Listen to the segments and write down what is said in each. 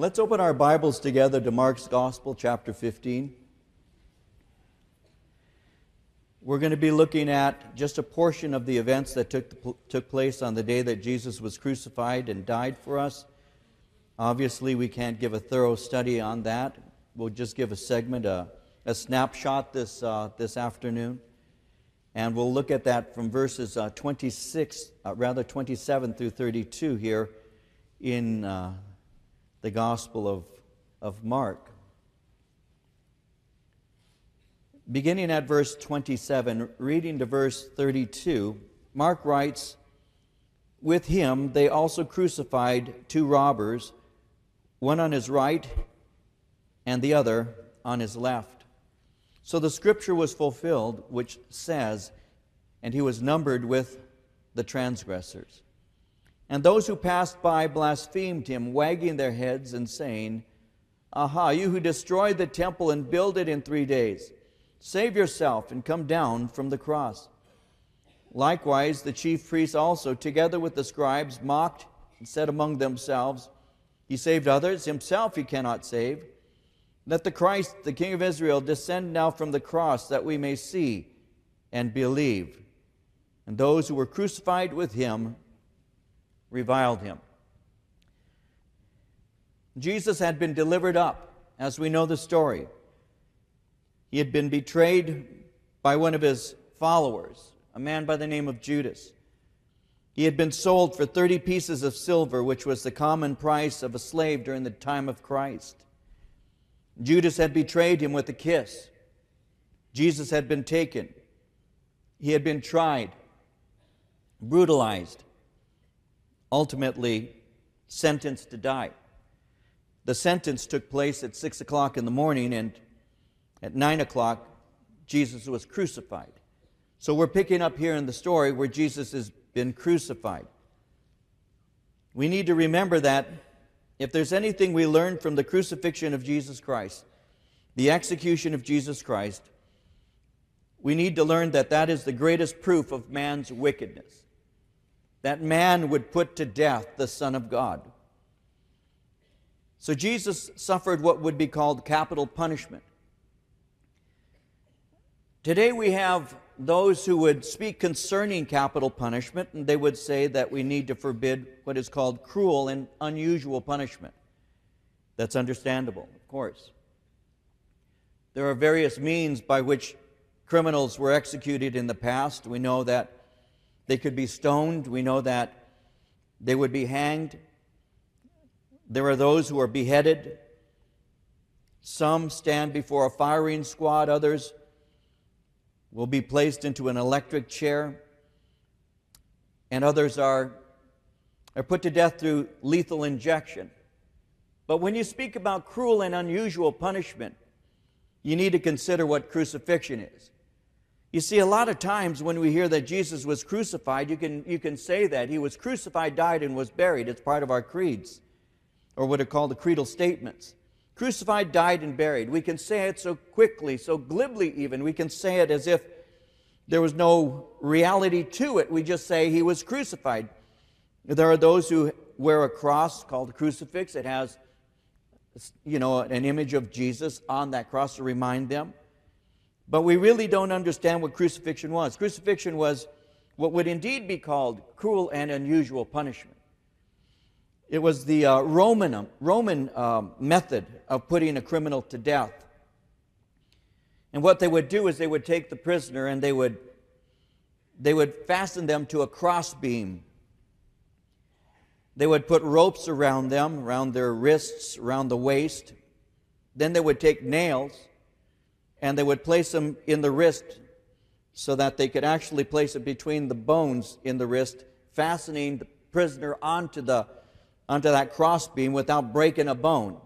Let's open our Bibles together to Mark's Gospel, chapter 15. We're going to be looking at just a portion of the events that took, took place on the day that Jesus was crucified and died for us. Obviously, we can't give a thorough study on that. We'll just give a segment, a, a snapshot this, uh, this afternoon. And we'll look at that from verses uh, 26, uh, rather 27 through 32 here in uh, the Gospel of, of Mark. Beginning at verse 27, reading to verse 32, Mark writes, With him they also crucified two robbers, one on his right and the other on his left. So the scripture was fulfilled, which says, And he was numbered with the transgressors. And those who passed by blasphemed him, wagging their heads and saying, Aha, you who destroyed the temple and build it in three days, save yourself and come down from the cross. Likewise, the chief priests also, together with the scribes, mocked and said among themselves, He saved others, himself he cannot save. Let the Christ, the King of Israel, descend now from the cross that we may see and believe. And those who were crucified with him reviled him. Jesus had been delivered up, as we know the story. He had been betrayed by one of his followers, a man by the name of Judas. He had been sold for 30 pieces of silver, which was the common price of a slave during the time of Christ. Judas had betrayed him with a kiss. Jesus had been taken. He had been tried, brutalized, ultimately sentenced to die. The sentence took place at 6 o'clock in the morning, and at 9 o'clock, Jesus was crucified. So we're picking up here in the story where Jesus has been crucified. We need to remember that if there's anything we learn from the crucifixion of Jesus Christ, the execution of Jesus Christ, we need to learn that that is the greatest proof of man's wickedness that man would put to death the Son of God. So Jesus suffered what would be called capital punishment. Today we have those who would speak concerning capital punishment, and they would say that we need to forbid what is called cruel and unusual punishment. That's understandable, of course. There are various means by which criminals were executed in the past. We know that they could be stoned. We know that they would be hanged. There are those who are beheaded. Some stand before a firing squad, others will be placed into an electric chair, and others are, are put to death through lethal injection. But when you speak about cruel and unusual punishment, you need to consider what crucifixion is. You see, a lot of times when we hear that Jesus was crucified, you can, you can say that. He was crucified, died, and was buried. It's part of our creeds, or what are called the creedal statements. Crucified, died, and buried. We can say it so quickly, so glibly even. We can say it as if there was no reality to it. We just say he was crucified. There are those who wear a cross called a crucifix. It has, you know, an image of Jesus on that cross to remind them. But we really don't understand what crucifixion was. Crucifixion was what would indeed be called cruel and unusual punishment. It was the uh, Roman, Roman uh, method of putting a criminal to death. And what they would do is they would take the prisoner and they would, they would fasten them to a crossbeam. They would put ropes around them, around their wrists, around the waist. Then they would take nails and they would place them in the wrist so that they could actually place it between the bones in the wrist, fastening the prisoner onto, the, onto that crossbeam without breaking a bone.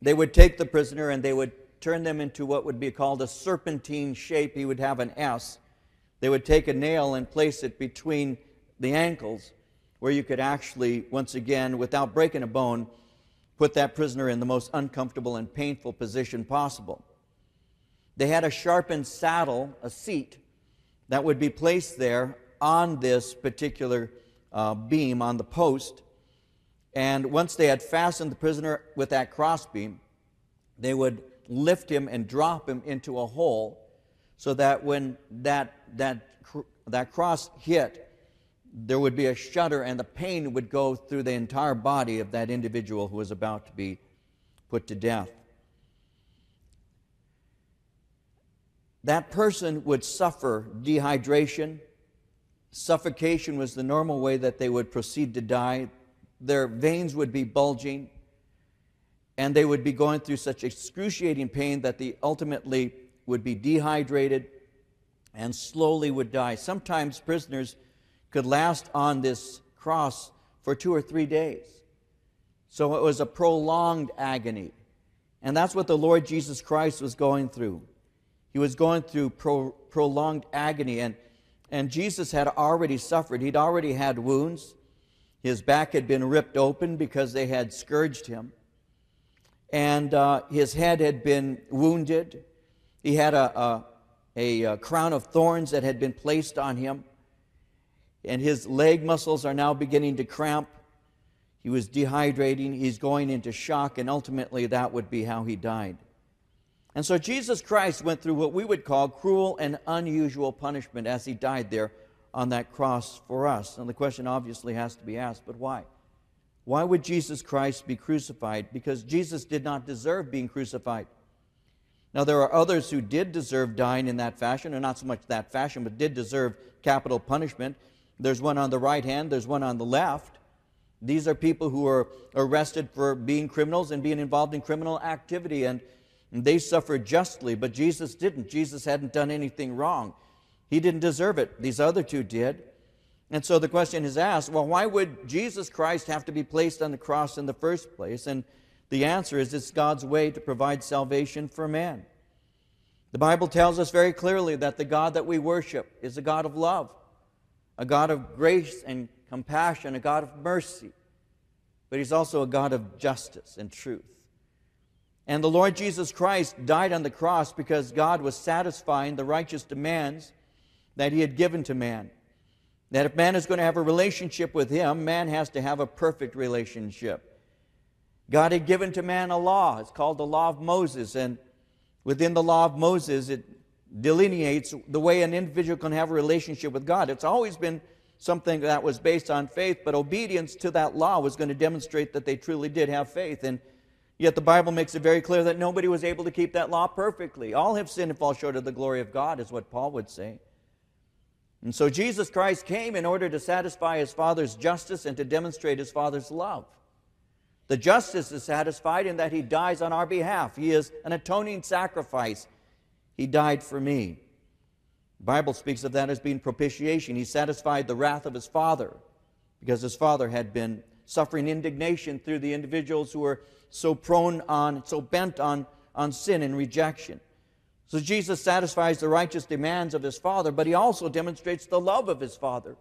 They would take the prisoner and they would turn them into what would be called a serpentine shape. He would have an S. They would take a nail and place it between the ankles, where you could actually, once again, without breaking a bone, put that prisoner in the most uncomfortable and painful position possible. They had a sharpened saddle, a seat, that would be placed there on this particular uh, beam on the post. And once they had fastened the prisoner with that crossbeam, they would lift him and drop him into a hole so that when that, that, that cross hit, there would be a shudder and the pain would go through the entire body of that individual who was about to be put to death. That person would suffer dehydration. Suffocation was the normal way that they would proceed to die. Their veins would be bulging, and they would be going through such excruciating pain that they ultimately would be dehydrated and slowly would die. Sometimes prisoners could last on this cross for two or three days. So it was a prolonged agony. And that's what the Lord Jesus Christ was going through. He was going through pro- prolonged agony, and, and Jesus had already suffered. He'd already had wounds. His back had been ripped open because they had scourged him, and uh, his head had been wounded. He had a, a, a, a crown of thorns that had been placed on him and his leg muscles are now beginning to cramp. He was dehydrating, he's going into shock, and ultimately that would be how he died. And so Jesus Christ went through what we would call cruel and unusual punishment as he died there on that cross for us. And the question obviously has to be asked, but why? Why would Jesus Christ be crucified? Because Jesus did not deserve being crucified. Now, there are others who did deserve dying in that fashion, or not so much that fashion, but did deserve capital punishment. There's one on the right hand, there's one on the left. These are people who are arrested for being criminals and being involved in criminal activity, and they suffered justly, but Jesus didn't. Jesus hadn't done anything wrong. He didn't deserve it. These other two did. And so the question is asked well, why would Jesus Christ have to be placed on the cross in the first place? And the answer is it's God's way to provide salvation for man. The Bible tells us very clearly that the God that we worship is a God of love a God of grace and compassion, a God of mercy, but He's also a God of justice and truth. And the Lord Jesus Christ died on the cross because God was satisfying the righteous demands that He had given to man. That if man is going to have a relationship with Him, man has to have a perfect relationship. God had given to man a law. It's called the Law of Moses. And within the Law of Moses, it delineates the way an individual can have a relationship with God. It's always been something that was based on faith, but obedience to that law was going to demonstrate that they truly did have faith. And yet the Bible makes it very clear that nobody was able to keep that law perfectly. All have sinned and fall short of the glory of God, is what Paul would say. And so Jesus Christ came in order to satisfy his Father's justice and to demonstrate his Father's love. The justice is satisfied in that he dies on our behalf. He is an atoning sacrifice he died for me. The Bible speaks of that as being propitiation. He satisfied the wrath of his father because his father had been suffering indignation through the individuals who are so prone on, so bent on, on sin and rejection. So Jesus satisfies the righteous demands of his father, but he also demonstrates the love of his father.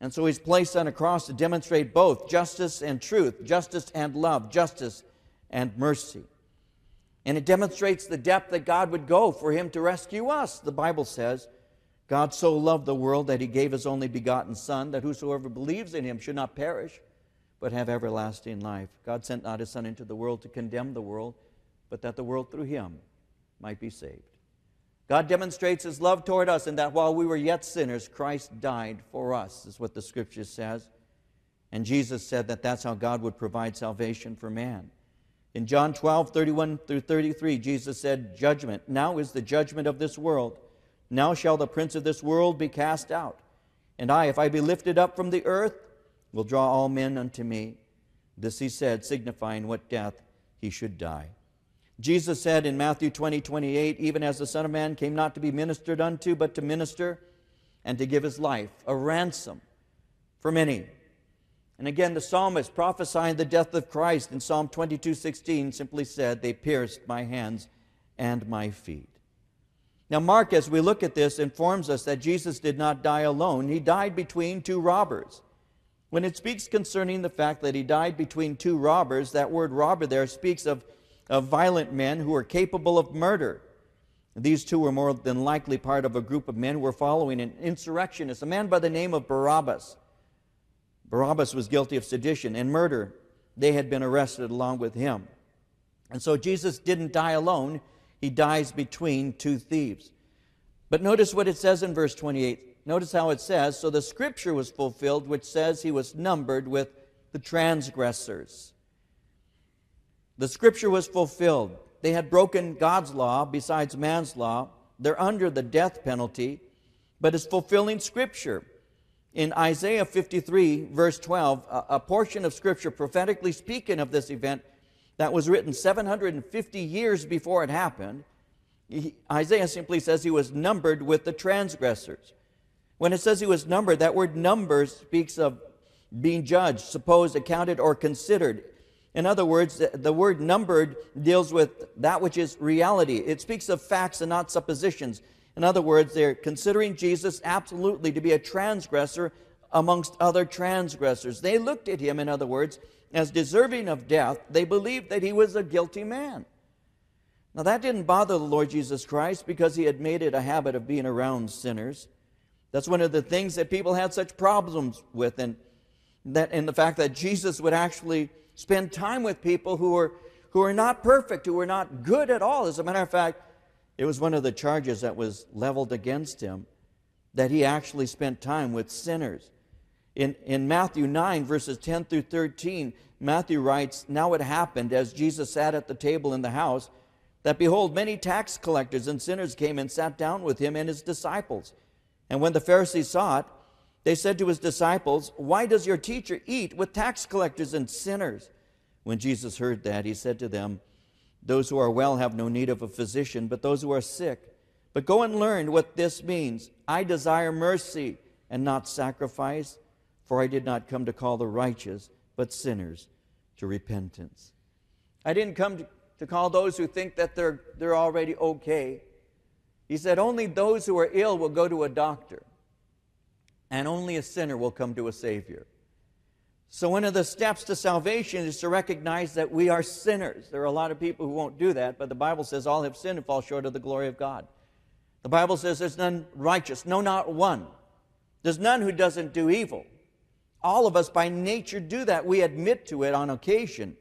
And so he's placed on a cross to demonstrate both justice and truth, justice and love, justice and mercy. And it demonstrates the depth that God would go for him to rescue us. The Bible says, God so loved the world that he gave his only begotten Son, that whosoever believes in him should not perish, but have everlasting life. God sent not his Son into the world to condemn the world, but that the world through him might be saved. God demonstrates his love toward us in that while we were yet sinners, Christ died for us, is what the scripture says. And Jesus said that that's how God would provide salvation for man. In John 12, 31 through 33, Jesus said, Judgment. Now is the judgment of this world. Now shall the prince of this world be cast out. And I, if I be lifted up from the earth, will draw all men unto me. This he said, signifying what death he should die. Jesus said in Matthew 20, 28, Even as the Son of Man came not to be ministered unto, but to minister and to give his life, a ransom for many. And again, the psalmist prophesying the death of Christ in Psalm 22 16 simply said, They pierced my hands and my feet. Now, Mark, as we look at this, informs us that Jesus did not die alone. He died between two robbers. When it speaks concerning the fact that he died between two robbers, that word robber there speaks of, of violent men who are capable of murder. These two were more than likely part of a group of men who were following an insurrectionist, a man by the name of Barabbas. Barabbas was guilty of sedition and murder. They had been arrested along with him. And so Jesus didn't die alone, he dies between two thieves. But notice what it says in verse 28. Notice how it says, So the scripture was fulfilled, which says he was numbered with the transgressors. The scripture was fulfilled. They had broken God's law besides man's law. They're under the death penalty, but it's fulfilling scripture. In Isaiah 53, verse 12, a, portion of scripture prophetically speaking of this event that was written 750 years before it happened, Isaiah simply says he was numbered with the transgressors. When it says he was numbered, that word number speaks of being judged, supposed, accounted, or considered. In other words, the word numbered deals with that which is reality. It speaks of facts and not suppositions. In other words, they're considering Jesus absolutely to be a transgressor amongst other transgressors. They looked at him, in other words, as deserving of death. They believed that he was a guilty man. Now, that didn't bother the Lord Jesus Christ because he had made it a habit of being around sinners. That's one of the things that people had such problems with, and that in the fact that Jesus would actually spend time with people who were, who were not perfect, who were not good at all. As a matter of fact, it was one of the charges that was leveled against him that he actually spent time with sinners. In, in Matthew 9, verses 10 through 13, Matthew writes, Now it happened as Jesus sat at the table in the house, that behold, many tax collectors and sinners came and sat down with him and his disciples. And when the Pharisees saw it, they said to his disciples, Why does your teacher eat with tax collectors and sinners? When Jesus heard that, he said to them, Those who are well have no need of a physician, but those who are sick. But go and learn what this means. I desire mercy and not sacrifice, for I did not come to call the righteous, but sinners to repentance. I didn't come to, to call those who think that they're, they're already okay. He said, Only those who are ill will go to a doctor and only a sinner will come to a Savior. So, one of the steps to salvation is to recognize that we are sinners. There are a lot of people who won't do that, but the Bible says all have sinned and fall short of the glory of God. The Bible says there's none righteous, no, not one. There's none who doesn't do evil. All of us by nature do that. We admit to it on occasion.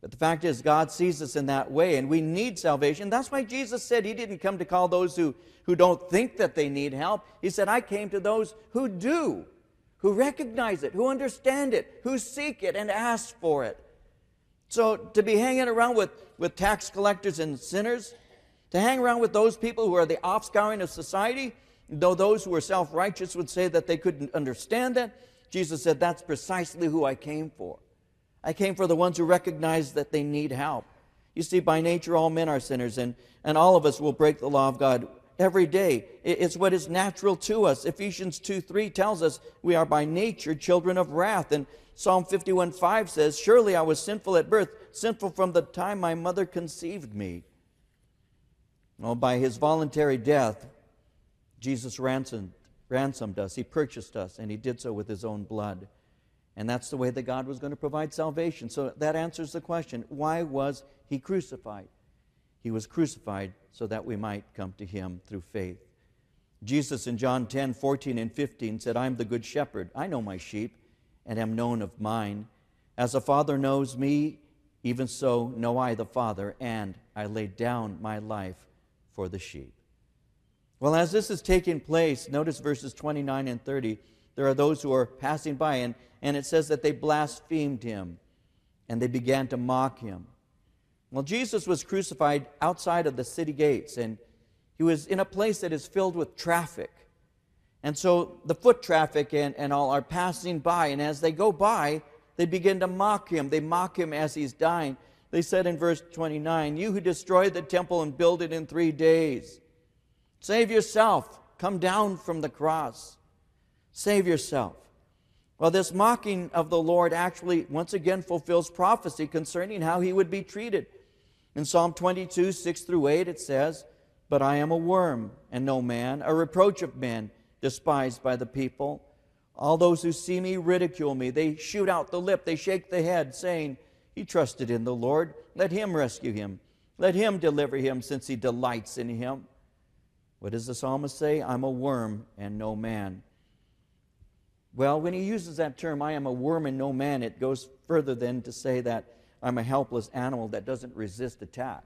But the fact is, God sees us in that way, and we need salvation. That's why Jesus said He didn't come to call those who, who don't think that they need help. He said, I came to those who do, who recognize it, who understand it, who seek it and ask for it. So to be hanging around with, with tax collectors and sinners, to hang around with those people who are the offscouring of society, though those who are self righteous would say that they couldn't understand that, Jesus said, That's precisely who I came for. I came for the ones who recognize that they need help. You see, by nature, all men are sinners, and, and all of us will break the law of God every day. It's what is natural to us. Ephesians 2 3 tells us we are by nature children of wrath. And Psalm 51 5 says, Surely I was sinful at birth, sinful from the time my mother conceived me. Well, by his voluntary death, Jesus ransomed, ransomed us. He purchased us, and he did so with his own blood. And that's the way that God was going to provide salvation. So that answers the question why was he crucified? He was crucified so that we might come to him through faith. Jesus in John 10 14 and 15 said, I am the good shepherd. I know my sheep and am known of mine. As the Father knows me, even so know I the Father, and I lay down my life for the sheep. Well, as this is taking place, notice verses 29 and 30 there are those who are passing by, and, and it says that they blasphemed him and they began to mock him. Well, Jesus was crucified outside of the city gates, and he was in a place that is filled with traffic. And so the foot traffic and, and all are passing by, and as they go by, they begin to mock him. They mock him as he's dying. They said in verse 29, You who destroyed the temple and build it in three days, save yourself, come down from the cross. Save yourself. Well, this mocking of the Lord actually once again fulfills prophecy concerning how he would be treated. In Psalm 22, 6 through 8, it says, But I am a worm and no man, a reproach of men, despised by the people. All those who see me ridicule me. They shoot out the lip, they shake the head, saying, He trusted in the Lord. Let him rescue him. Let him deliver him, since he delights in him. What does the psalmist say? I'm a worm and no man Well, when he uses that term, I am a worm and no man, it goes further than to say that I'm a helpless animal that doesn't resist attack.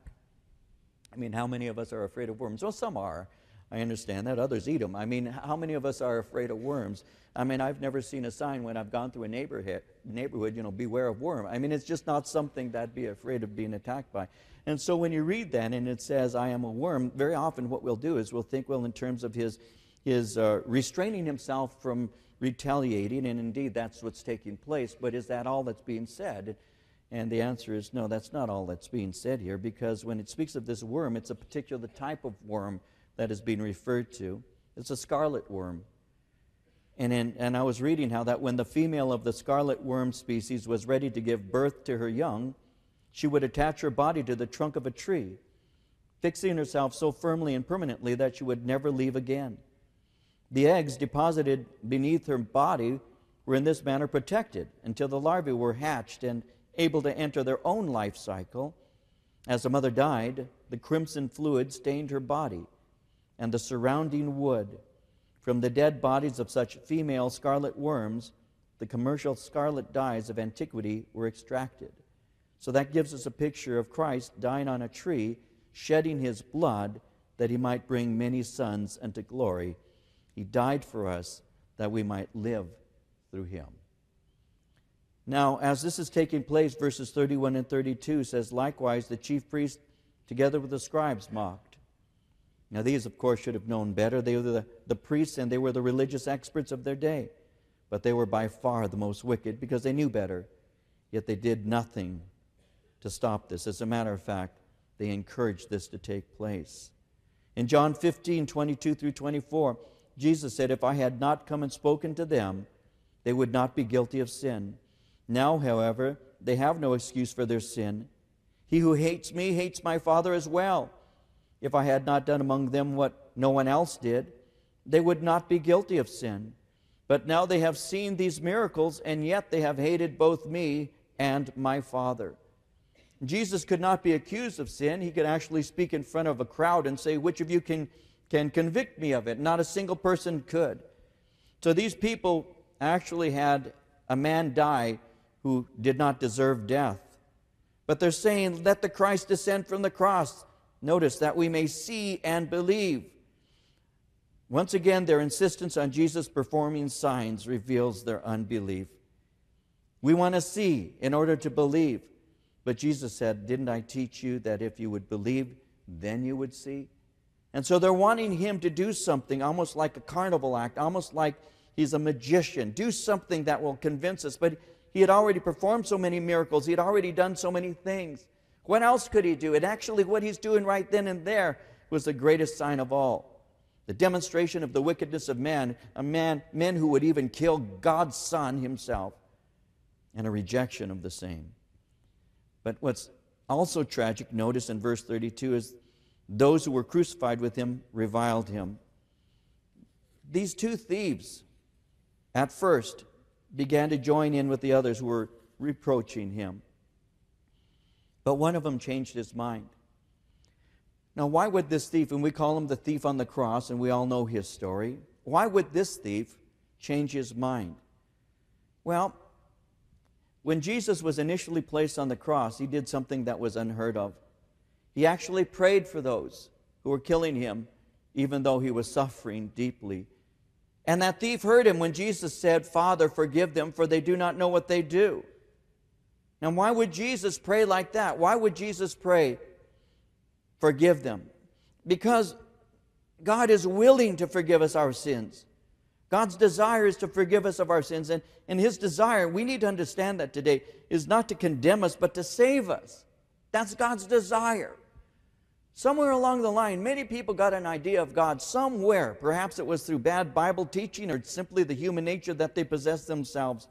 I mean, how many of us are afraid of worms? Well, some are. I understand that. Others eat them. I mean, how many of us are afraid of worms? I mean, I've never seen a sign when I've gone through a neighborhood, neighborhood, you know, beware of worm. I mean, it's just not something that I'd be afraid of being attacked by. And so when you read that and it says, I am a worm, very often what we'll do is we'll think, well, in terms of his, his uh, restraining himself from retaliating, and indeed that's what's taking place, but is that all that's being said? And the answer is no, that's not all that's being said here, because when it speaks of this worm, it's a particular type of worm that is being referred to. It's a scarlet worm. And, in, and I was reading how that when the female of the scarlet worm species was ready to give birth to her young, she would attach her body to the trunk of a tree, fixing herself so firmly and permanently that she would never leave again. The eggs deposited beneath her body were in this manner protected until the larvae were hatched and able to enter their own life cycle. As the mother died, the crimson fluid stained her body and the surrounding wood. From the dead bodies of such female scarlet worms, the commercial scarlet dyes of antiquity were extracted. So that gives us a picture of Christ dying on a tree, shedding his blood that he might bring many sons unto glory. He died for us that we might live through him. Now, as this is taking place, verses 31 and 32 says, Likewise, the chief priests, together with the scribes, mocked. Now, these, of course, should have known better. They were the, the priests and they were the religious experts of their day. But they were by far the most wicked because they knew better. Yet they did nothing to stop this. As a matter of fact, they encouraged this to take place. In John 15, 22 through 24, Jesus said, If I had not come and spoken to them, they would not be guilty of sin. Now, however, they have no excuse for their sin. He who hates me hates my Father as well. If I had not done among them what no one else did, they would not be guilty of sin. But now they have seen these miracles, and yet they have hated both me and my Father. Jesus could not be accused of sin. He could actually speak in front of a crowd and say, Which of you can, can convict me of it? Not a single person could. So these people actually had a man die who did not deserve death. But they're saying, Let the Christ descend from the cross. Notice that we may see and believe. Once again, their insistence on Jesus performing signs reveals their unbelief. We want to see in order to believe. But Jesus said, Didn't I teach you that if you would believe, then you would see? And so they're wanting him to do something almost like a carnival act, almost like he's a magician. Do something that will convince us. But he had already performed so many miracles, he had already done so many things. What else could he do? And actually, what he's doing right then and there was the greatest sign of all the demonstration of the wickedness of man, a man, men who would even kill God's Son himself, and a rejection of the same. But what's also tragic, notice in verse 32, is those who were crucified with him reviled him. These two thieves, at first, began to join in with the others who were reproaching him. But one of them changed his mind. Now, why would this thief, and we call him the thief on the cross, and we all know his story, why would this thief change his mind? Well, when Jesus was initially placed on the cross, he did something that was unheard of. He actually prayed for those who were killing him, even though he was suffering deeply. And that thief heard him when Jesus said, Father, forgive them, for they do not know what they do. Now, why would Jesus pray like that? Why would Jesus pray, forgive them? Because God is willing to forgive us our sins. God's desire is to forgive us of our sins. And, and His desire, we need to understand that today, is not to condemn us, but to save us. That's God's desire. Somewhere along the line, many people got an idea of God somewhere. Perhaps it was through bad Bible teaching or simply the human nature that they possessed themselves.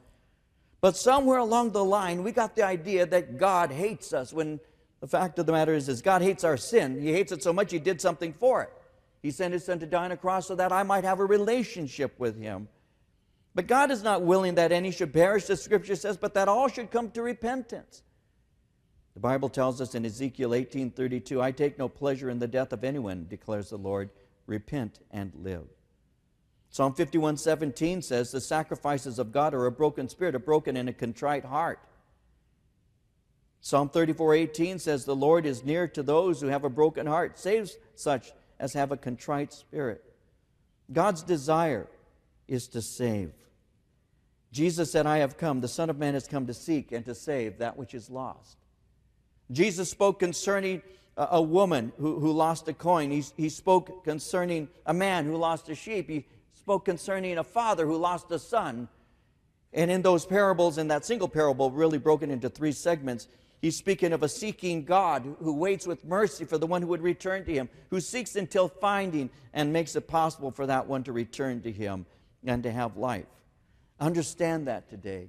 But somewhere along the line, we got the idea that God hates us when the fact of the matter is, is God hates our sin. He hates it so much he did something for it. He sent his son to die on a cross so that I might have a relationship with him. But God is not willing that any should perish, the scripture says, but that all should come to repentance. The Bible tells us in Ezekiel 18:32, I take no pleasure in the death of anyone, declares the Lord. Repent and live. Psalm 51:17 says, "The sacrifices of God are a broken spirit, a broken and a contrite heart." Psalm 34:18 says, "The Lord is near to those who have a broken heart, saves such as have a contrite spirit." God's desire is to save. Jesus said, I have come, the Son of Man has come to seek and to save that which is lost. Jesus spoke concerning a, woman who, who lost a coin. He, he spoke concerning a man who lost a sheep. He spoke concerning a father who lost a son. And in those parables, in that single parable, really broken into three segments, he's speaking of a seeking God who waits with mercy for the one who would return to him, who seeks until finding and makes it possible for that one to return to him and to have life. Understand that today.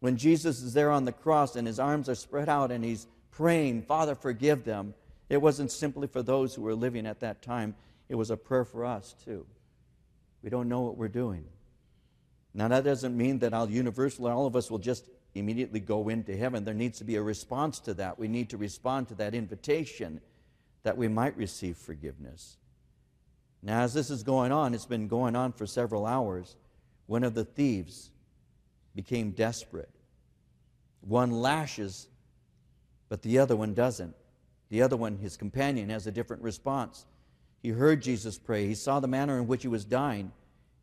When Jesus is there on the cross and his arms are spread out and he's praying, Father, forgive them, it wasn't simply for those who were living at that time, it was a prayer for us too. We don't know what we're doing. Now, that doesn't mean that all universally all of us will just immediately go into heaven. There needs to be a response to that. We need to respond to that invitation that we might receive forgiveness. Now, as this is going on, it's been going on for several hours. One of the thieves became desperate. One lashes, but the other one doesn't. The other one, his companion, has a different response. He heard Jesus pray, he saw the manner in which he was dying,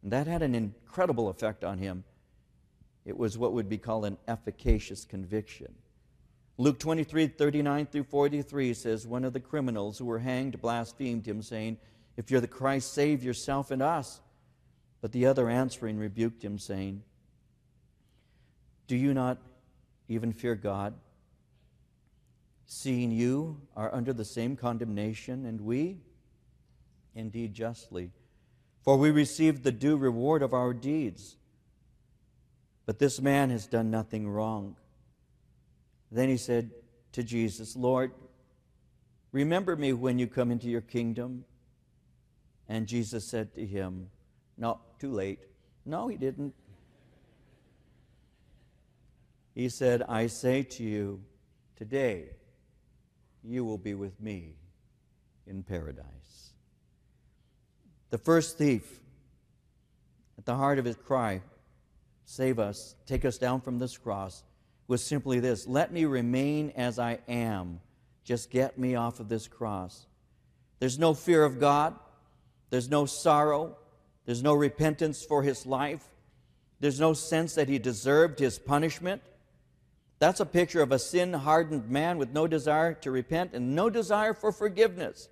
and that had an incredible effect on him. It was what would be called an efficacious conviction. Luke 23 39 through 43 says, One of the criminals who were hanged blasphemed him, saying, If you're the Christ, save yourself and us. But the other answering rebuked him, saying, Do you not even fear God? Seeing you are under the same condemnation, and we, indeed justly, for we received the due reward of our deeds. But this man has done nothing wrong. Then he said to Jesus, Lord, remember me when you come into your kingdom. And Jesus said to him, No, too late. No, he didn't. He said, I say to you, today you will be with me in paradise. The first thief, at the heart of his cry, Save us, take us down from this cross, was simply this Let me remain as I am. Just get me off of this cross. There's no fear of God, there's no sorrow, there's no repentance for his life. There's no sense that he deserved his punishment. That's a picture of a sin hardened man with no desire to repent and no desire for forgiveness.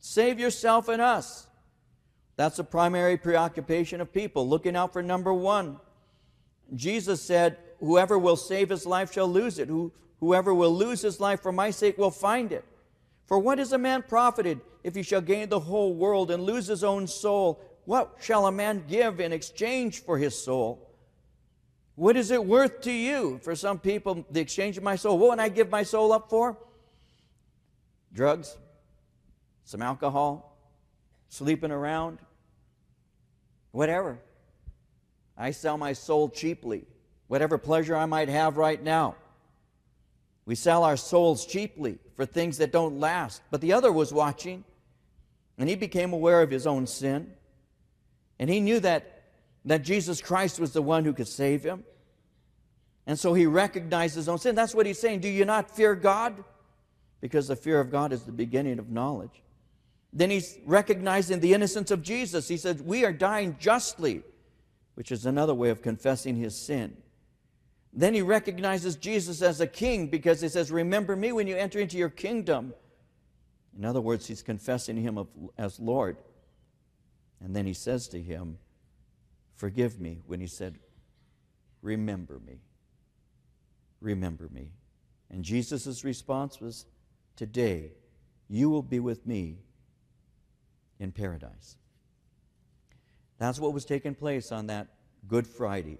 Save yourself and us. That's a primary preoccupation of people, looking out for number one. Jesus said, Whoever will save his life shall lose it. Who, whoever will lose his life for my sake will find it. For what is a man profited if he shall gain the whole world and lose his own soul? What shall a man give in exchange for his soul? What is it worth to you? For some people, the exchange of my soul. What would I give my soul up for? Drugs, some alcohol, sleeping around, whatever. I sell my soul cheaply, whatever pleasure I might have right now. We sell our souls cheaply for things that don't last. But the other was watching, and he became aware of his own sin. And he knew that, that Jesus Christ was the one who could save him. And so he recognizes his own sin. That's what he's saying. Do you not fear God? Because the fear of God is the beginning of knowledge. Then he's recognizing the innocence of Jesus. He says, We are dying justly, which is another way of confessing his sin. Then he recognizes Jesus as a king because he says, Remember me when you enter into your kingdom. In other words, he's confessing him as Lord. And then he says to him, Forgive me, when he said, Remember me. Remember me. And Jesus' response was, Today you will be with me in paradise. That's what was taking place on that Good Friday.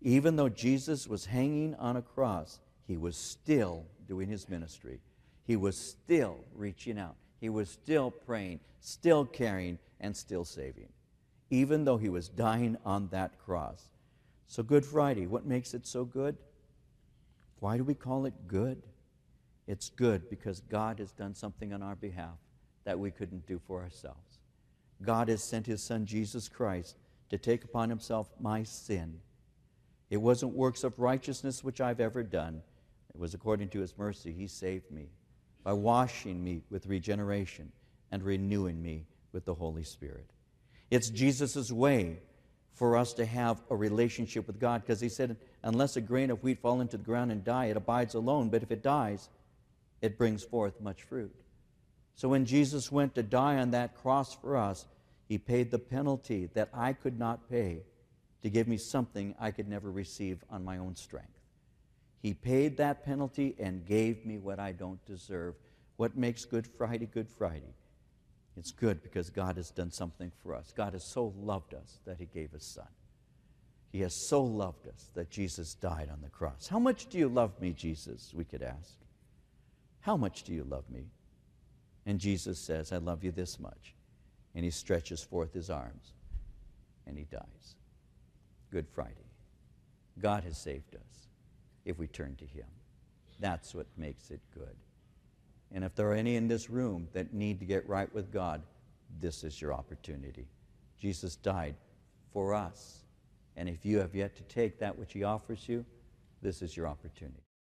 Even though Jesus was hanging on a cross, he was still doing his ministry. He was still reaching out. He was still praying, still caring, and still saving, even though he was dying on that cross. So, Good Friday, what makes it so good? Why do we call it good? It's good because God has done something on our behalf that we couldn't do for ourselves. God has sent his Son, Jesus Christ, to take upon himself my sin. It wasn't works of righteousness which I've ever done. It was according to his mercy he saved me by washing me with regeneration and renewing me with the Holy Spirit. It's Jesus' way for us to have a relationship with God because he said, unless a grain of wheat fall into the ground and die, it abides alone, but if it dies, it brings forth much fruit. So when Jesus went to die on that cross for us, he paid the penalty that I could not pay to give me something I could never receive on my own strength. He paid that penalty and gave me what I don't deserve. What makes Good Friday Good Friday? It's good because God has done something for us. God has so loved us that He gave His Son. He has so loved us that Jesus died on the cross. How much do you love me, Jesus? We could ask. How much do you love me? And Jesus says, I love you this much. And He stretches forth His arms and He dies. Good Friday. God has saved us if we turn to Him. That's what makes it good. And if there are any in this room that need to get right with God, this is your opportunity. Jesus died for us. And if you have yet to take that which He offers you, this is your opportunity.